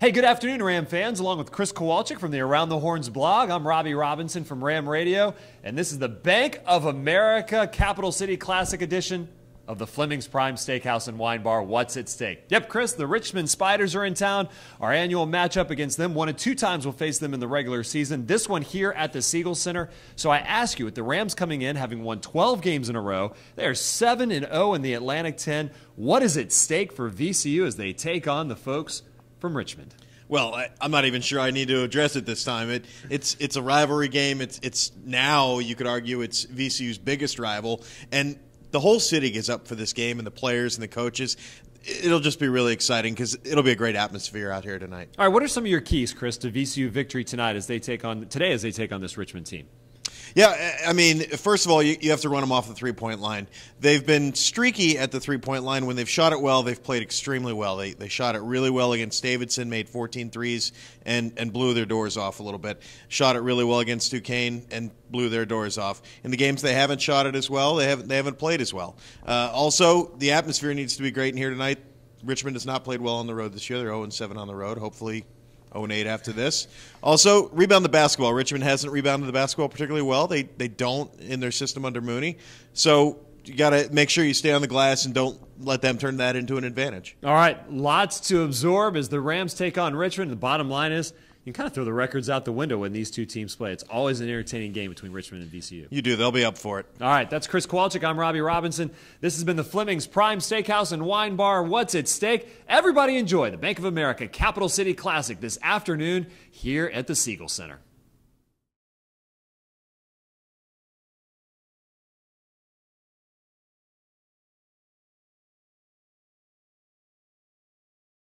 Hey, good afternoon, Ram fans. Along with Chris Kowalczyk from the Around the Horns blog, I'm Robbie Robinson from Ram Radio, and this is the Bank of America Capital City Classic Edition of the Fleming's Prime Steakhouse and Wine Bar. What's at steak? Yep, Chris, the Richmond Spiders are in town. Our annual matchup against them. One and two times we'll face them in the regular season. This one here at the Siegel Center. So I ask you, with the Rams coming in, having won 12 games in a row, they are 7 and 0 in the Atlantic 10. What is at stake for VCU as they take on the folks? From Richmond. Well, I, am not even sure I need to address it this time. It, it's it's a rivalry game. It's it's now you could argue it's VCU's biggest rival, and the whole city is up for this game, and the players and the coaches. It'll just be really exciting because it'll be a great atmosphere out here tonight. All right, what are some of your keys, Chris, to VCU victory tonight as they take on today as they take on this Richmond team? Yeah, I mean, first of all, you, you have to run them off the three point line. They've been streaky at the three point line. When they've shot it well, they've played extremely well. They, they shot it really well against Davidson, made 14 threes, and, and blew their doors off a little bit. Shot it really well against Duquesne and blew their doors off. In the games they haven't shot it as well, they haven't, they haven't played as well. Uh, also, the atmosphere needs to be great in here tonight. Richmond has not played well on the road this year. They're 0 7 on the road. Hopefully, 0 8 after this. Also, rebound the basketball. Richmond hasn't rebounded the basketball particularly well. They they don't in their system under Mooney. So you got to make sure you stay on the glass and don't let them turn that into an advantage. All right, lots to absorb as the Rams take on Richmond. The bottom line is you kind of throw the records out the window when these two teams play. It's always an entertaining game between Richmond and VCU. You do. They'll be up for it. All right. That's Chris Kowalczyk. I'm Robbie Robinson. This has been the Fleming's Prime Steakhouse and Wine Bar. What's at steak? Everybody enjoy the Bank of America Capital City Classic this afternoon here at the Siegel Center.